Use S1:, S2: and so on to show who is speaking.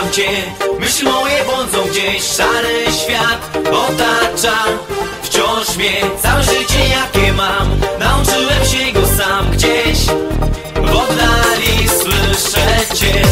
S1: szukam Cię moje błądzą gdzieś Szary świat otacza. Wciąż mnie całe życie jakie mam Nauczyłem się go sam gdzieś. W oddali słyszę Cię.